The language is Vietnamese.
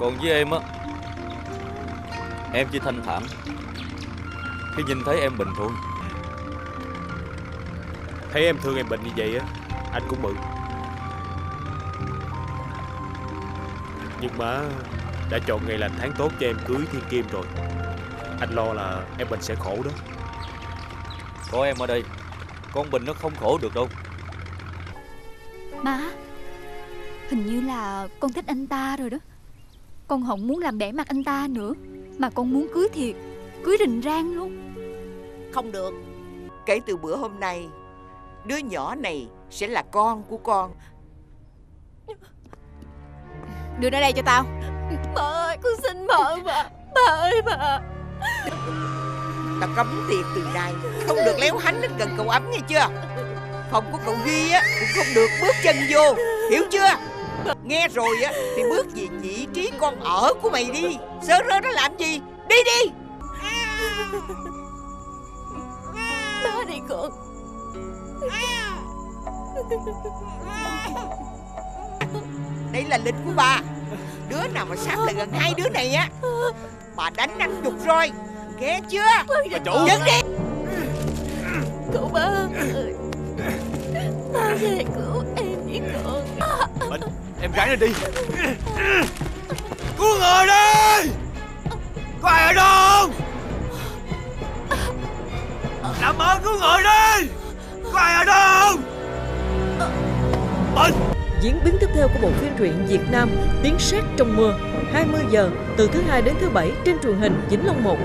Còn với em á Em chỉ thanh thản. Khi nhìn thấy em bình thôi. Thấy em thương em bệnh như vậy á Anh cũng mừng. Nhưng mà Đã chọn ngày lành tháng tốt cho em cưới Thiên Kim rồi. Anh lo là em Bình sẽ khổ đó. Có em ở đây Con Bình nó không khổ được đâu. Má Hình như là con thích anh ta rồi đó Con không muốn làm bẻ mặt anh ta nữa Mà con muốn cưới thiệt Cưới rình rang luôn. Không được. Kể từ bữa hôm nay Đứa nhỏ này sẽ là con của con. Đưa nó đây cho tao. Bà ơi con xin mợ bà Bà ơi bà. Tao cấm tiệc từ nay Không được léo hánh đến gần cậu ấm nghe chưa? Phòng của cậu Duy á Cũng không được bước chân vô Hiểu chưa Nghe rồi á Thì bước về vị trí con ở của mày đi. Sơ rơ nó làm gì? Đi đi. Ba đi con. Đây là lịch của bà Đứa nào mà sát lại gần hai đứa này á Bà đánh năm chục rồi. Nghe chưa? Bà chủ. Dừng đi. Cậu ba ơi. Ba về cứu em với con. Bình Em gái này đi. Cứu người đi. Có ai ở đâu không? Làm ơn cứu người đi. Có ai ở đâu không? Bình Diễn biến tiếp theo của bộ phim truyện Việt Nam, Tiếng sét trong mưa 20 giờ từ thứ hai đến thứ bảy trên truyền hình Vĩnh Long 1